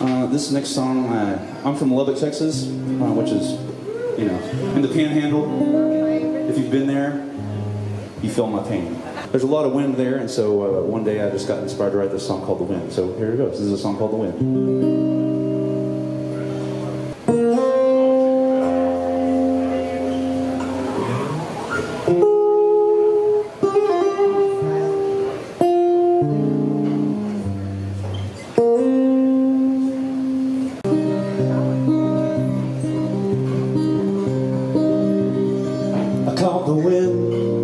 Uh, this next song, uh, I'm from Lubbock, Texas, uh, which is, you know, in the Panhandle. If you've been there, you feel my pain. There's a lot of wind there, and so uh, one day I just got inspired to write this song called The Wind. So here it goes. This is a song called The Wind. Caught the wind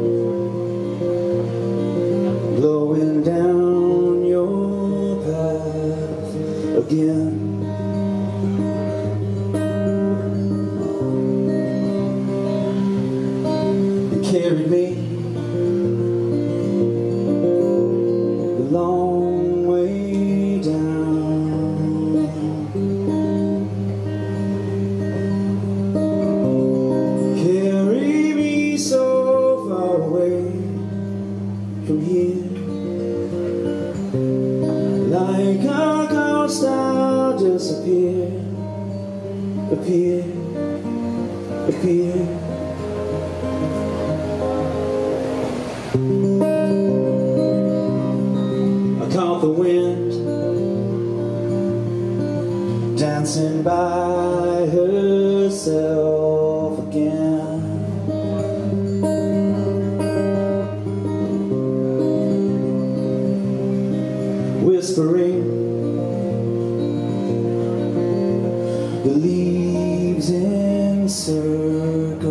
from here Like a ghost I'll disappear Appear, appear. I caught the wind Dancing by herself the leaves in circles.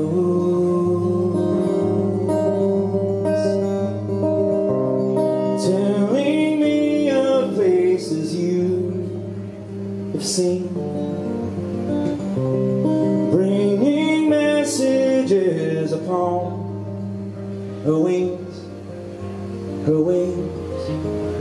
Telling me of places you have seen. Bringing messages upon her wings her wings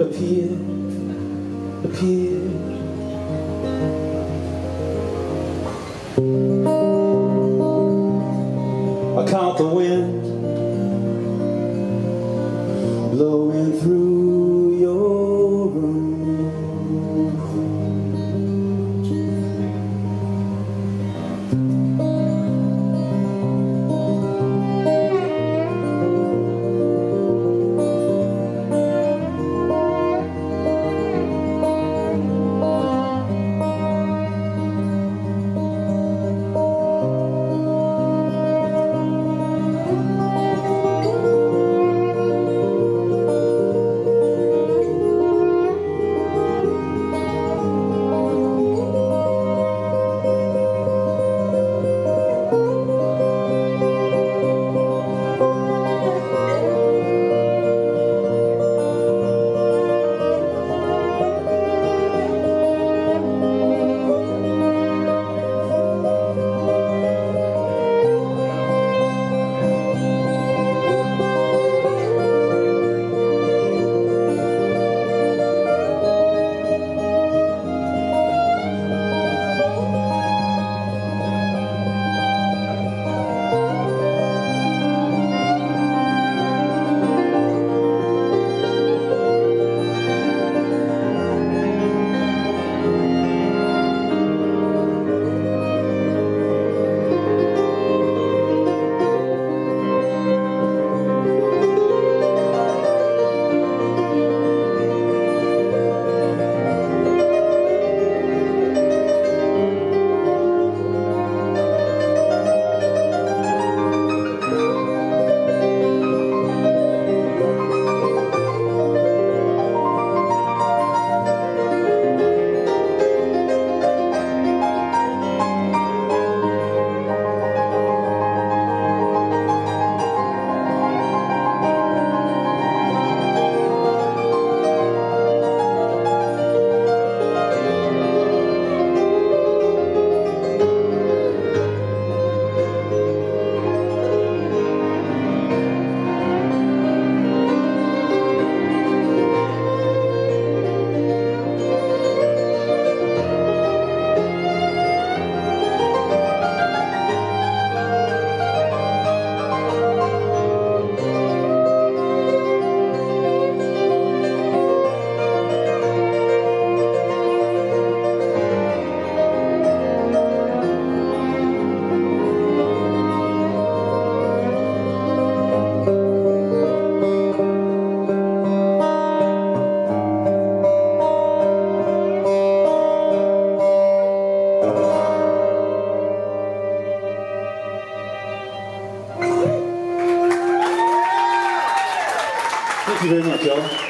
Appear, appear. I caught the wind you very much, y'all.